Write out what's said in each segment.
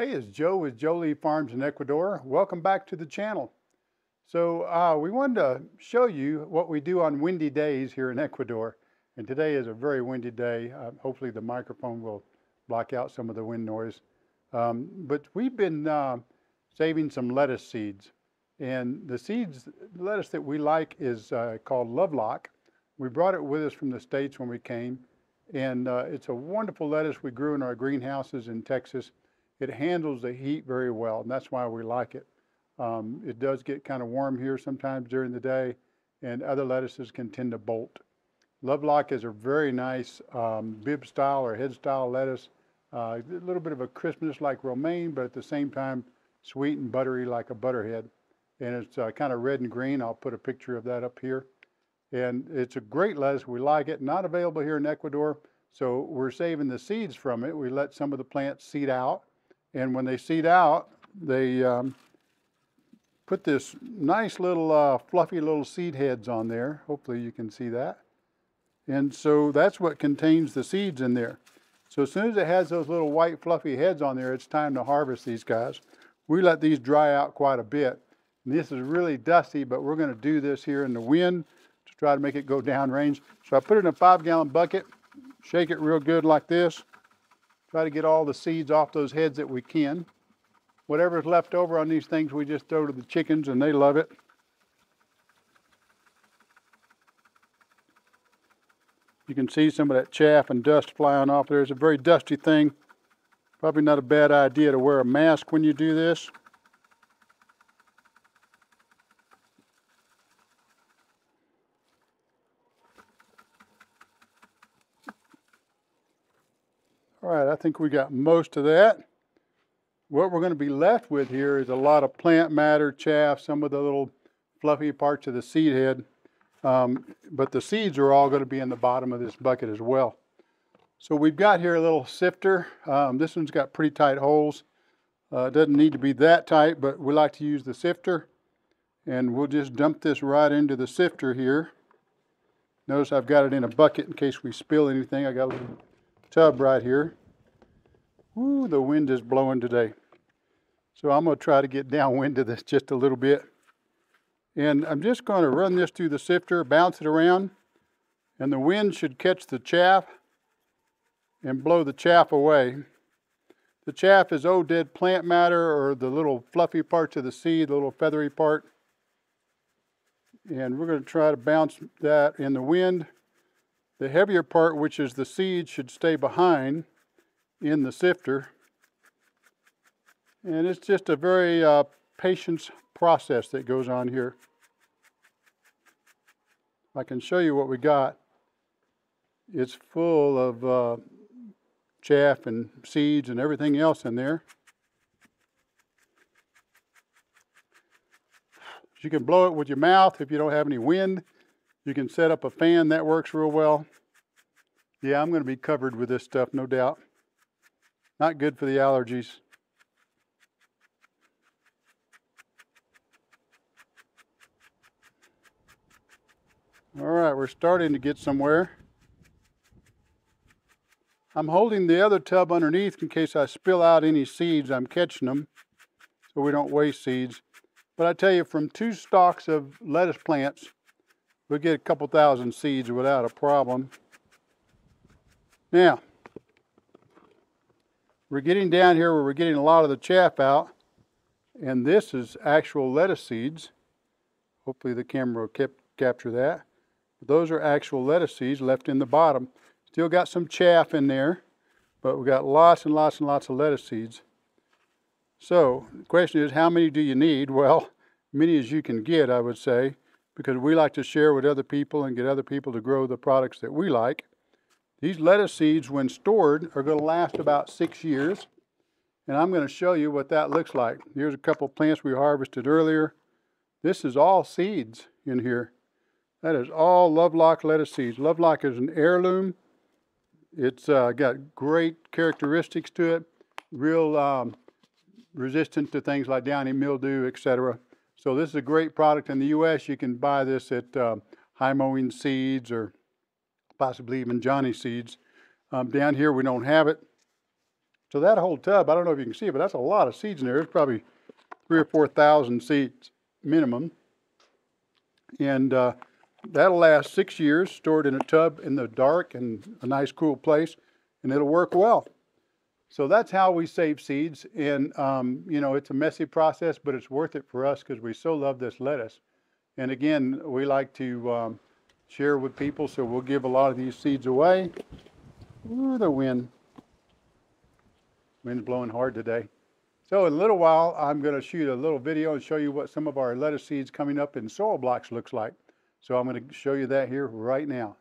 Joe with JoLi Farms in Ecuador. Welcome back to the channel. So uh, we wanted to show you what we do on windy days here in Ecuador. And today is a very windy day. Uh, hopefully the microphone will block out some of the wind noise. Um, but we've been uh, saving some lettuce seeds. And the seeds, lettuce that we like is uh, called Lovelock. We brought it with us from the States when we came. And uh, it's a wonderful lettuce we grew in our greenhouses in Texas. It handles the heat very well, and that's why we like it. Um, it does get kind of warm here sometimes during the day, and other lettuces can tend to bolt. Lovelock is a very nice um, Bibb style or head style lettuce. Uh, a little bit of a crispness like romaine, but at the same time sweet and buttery like a butterhead. And it's uh, kind of red and green. I'll put a picture of that up here. And it's a great lettuce. We like it. Not available here in Ecuador, so we're saving the seeds from it. We let some of the plants seed out. And when they seed out, they um, put this nice little uh, fluffy little seed heads on there. Hopefully you can see that. And so that's what contains the seeds in there. So as soon as it has those little white fluffy heads on there, it's time to harvest these guys. We let these dry out quite a bit. And this is really dusty, but we're gonna do this here in the wind to try to make it go downrange. So I put it in a five gallon bucket, shake it real good like this, try to get all the seeds off those heads that we can. Whatever's left over on these things, we just throw to the chickens and they love it. You can see some of that chaff and dust flying off there. It's a very dusty thing. Probably not a bad idea to wear a mask when you do this. Right, I think we got most of that. What we're going to be left with here is a lot of plant matter, chaff, some of the little fluffy parts of the seed head. Um, but the seeds are all going to be in the bottom of this bucket as well. So we've got here a little sifter. Um, this one's got pretty tight holes. Uh, it doesn't need to be that tight, but we like to use the sifter. And we'll just dump this right into the sifter here. Notice I've got it in a bucket in case we spill anything. I got a little tub right here. Ooh, the wind is blowing today. So I'm going to try to get downwind of this just a little bit. And I'm just going to run this through the sifter, bounce it around, and the wind should catch the chaff and blow the chaff away. The chaff is old dead plant matter or the little fluffy parts of the seed, the little feathery part. And we're going to try to bounce that in the wind. The heavier part, which is the seed, should stay behind in the sifter. And it's just a very uh, patience process that goes on here. I can show you what we got. It's full of uh, chaff and seeds and everything else in there. You can blow it with your mouth if you don't have any wind. You can set up a fan, that works real well. Yeah, I'm going to be covered with this stuff, no doubt. Not good for the allergies. All right, we're starting to get somewhere. I'm holding the other tub underneath in case I spill out any seeds. I'm catching them so we don't waste seeds. But I tell you, from two stalks of lettuce plants, we get a couple thousand seeds without a problem. Now, we're getting down here where we're getting a lot of the chaff out. And this is actual lettuce seeds. Hopefully the camera will cap capture that. Those are actual lettuce seeds left in the bottom. Still got some chaff in there, but we got lots and lots and lots of lettuce seeds. So the question is, how many do you need? Well, many as you can get, I would say, because we like to share with other people and get other people to grow the products that we like. These lettuce seeds, when stored, are going to last about six years. And I'm going to show you what that looks like. Here's a couple plants we harvested earlier. This is all seeds in here. That is all Lovelock lettuce seeds. Lovelock is an heirloom. It's uh, got great characteristics to it, real um, resistant to things like downy mildew, etc. So this is a great product in the U.S. You can buy this at uh, High Mowing Seeds or possibly even Johnny seeds. Um, down here we don't have it. So that whole tub, I don't know if you can see it, but that's a lot of seeds in there. It's probably three or 4,000 seeds minimum. And uh, that'll last six years stored in a tub in the dark and a nice cool place, and it'll work well. So that's how we save seeds. And, um, you know, it's a messy process, but it's worth it for us because we so love this lettuce. And again, we like to um, share with people, so we'll give a lot of these seeds away. Ooh, the wind. Wind's blowing hard today. So in a little while, I'm going to shoot a little video and show you what some of our lettuce seeds coming up in soil blocks looks like. So I'm going to show you that here right now.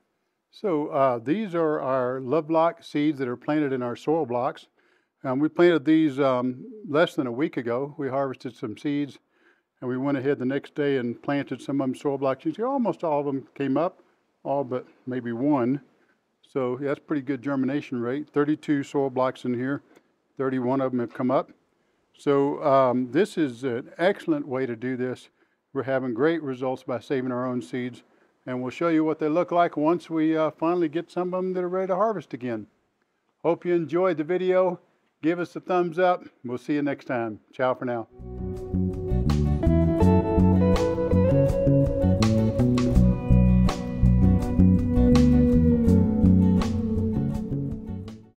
So uh, these are our Lovelock seeds that are planted in our soil blocks. Um, we planted these um, less than a week ago. We harvested some seeds and we went ahead the next day and planted some of them soil blocks. You see almost all of them came up, all but maybe one. So yeah, that's pretty good germination rate. 32 soil blocks in here, 31 of them have come up. So um, this is an excellent way to do this. We're having great results by saving our own seeds. And we'll show you what they look like once we uh, finally get some of them that are ready to harvest again. Hope you enjoyed the video. Give us a thumbs up. We'll see you next time. Ciao for now.